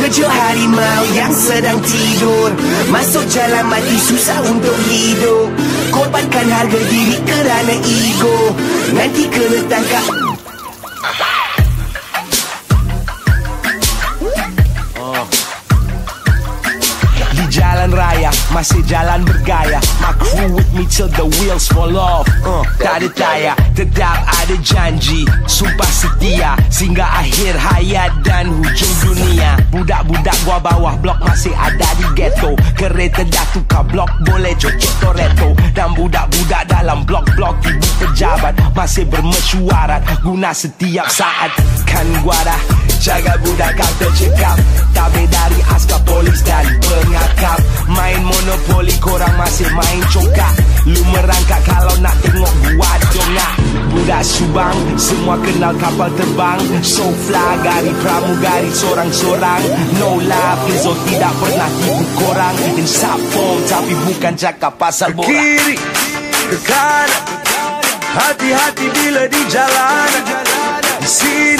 Kerja harimau yang sedang tidur. Masuk jalan mati susah untuk hidup. Korbankan harga diri kerana ego. Nanti kena tangkap jalan raya Masih jalan bergaya. My crew with me till the wheels fall off. Uh, Tak ada tayar Tetap ada janji. Sumpah setia Sehingga akhir hayat dan hujung dunia. Budak-budak gua bawah blok Masih ada di ghetto. Kereta dah tukar blok Boleh joget Toretto. Dan budak-budak dalam blok-blok Ibu pejabat Masih bermesyuarat. Guna setiap saat Kan gua dah Jaga budak kau tercekap Tabe dari askar polis dan monopoli masih main congkak Lu merangkak kalau nak tengok gua dongak. Budak subang semua kenal kapal terbang. So fly gari pramugari sorang-sorang. No love Kenzo tidak pernah tipu korang. Insap form tapi bukan cakap pasal borak. Kiri ke kanan Hati-hati bila di jalanan Di sini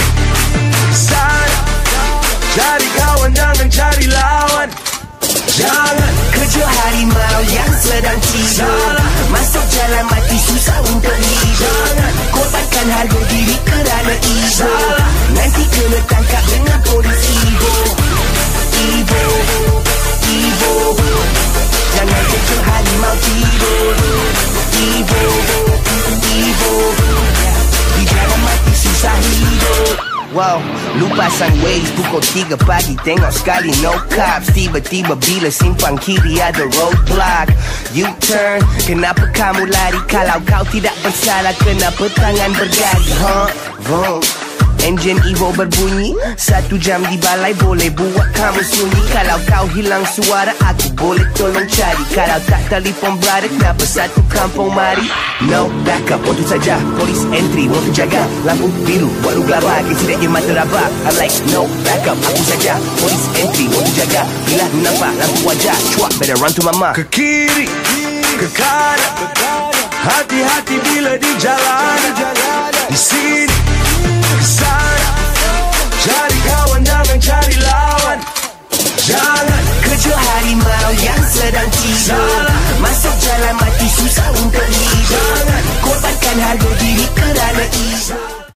Wow, lu pasang waves pukul 3 pagi Tengok sekali no cops Tiba-tiba bila simpang kiri ada roadblock U-turn, kenapa kamu lari Kalau kau tidak bersalah Kenapa tangan berjari huh? Vroom. Engine Evo berbunyi Satu jam di balai boleh buat kamu sunyi. Kalau kau hilang suara aku boleh tolong cari. Kalau tak telefon brother kenapa satu kampung mari? No backup waktu saja. Polis entry waktu jaga. Lampu biru buat lu gelabah Insiden yang mata rabak I'm like no backup aku saja. Polis entry waktu jaga. Bila nampak lampu wajah. Cuak better run to mama. Ke kiri ke kanan. Hati-hati bila di jalanan harimau yang sedang tidur